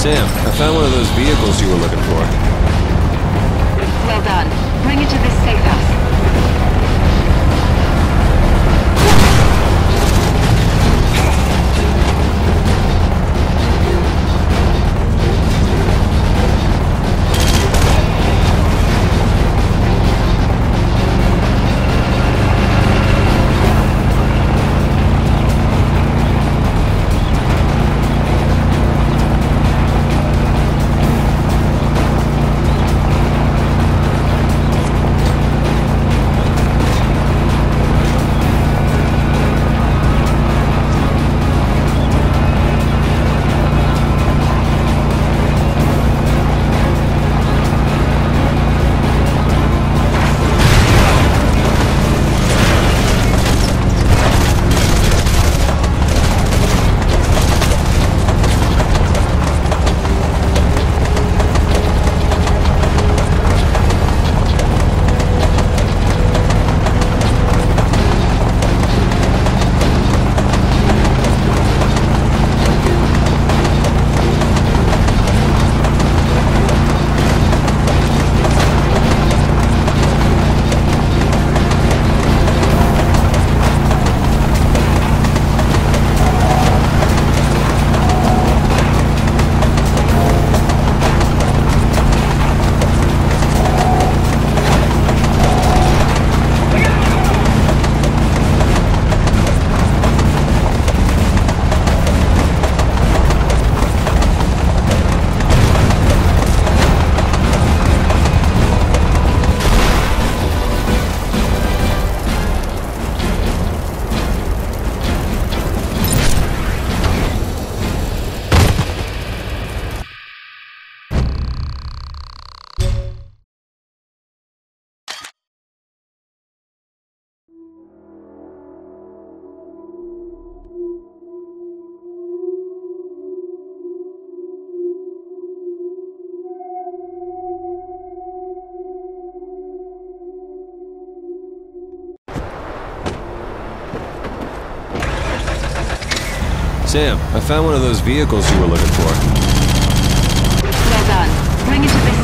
Sam, I found one of those vehicles you were looking for. Well done. Bring it to this safe house. Sam, I found one of those vehicles you were looking for. Done. Bring it to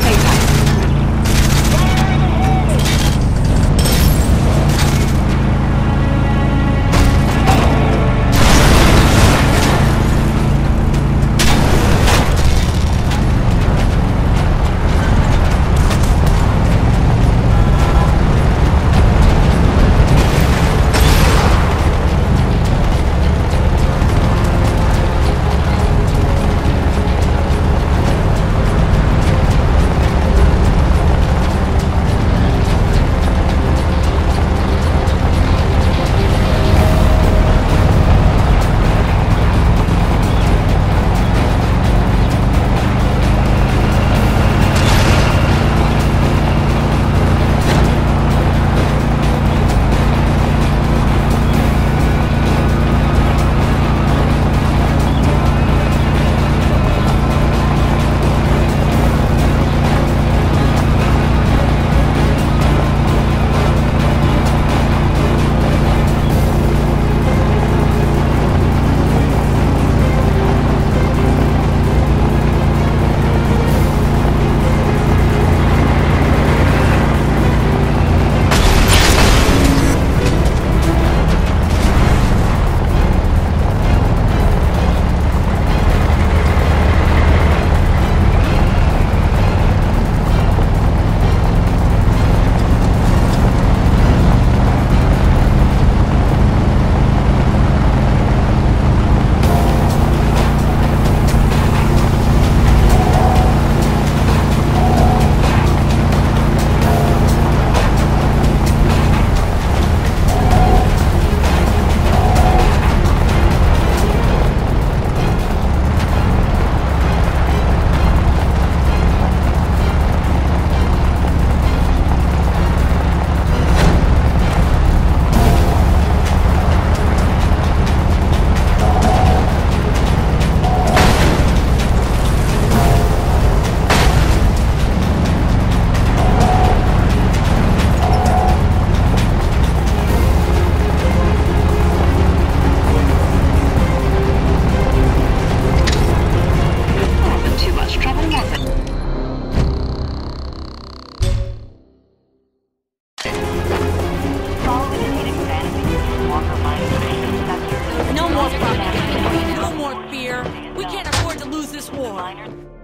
designer.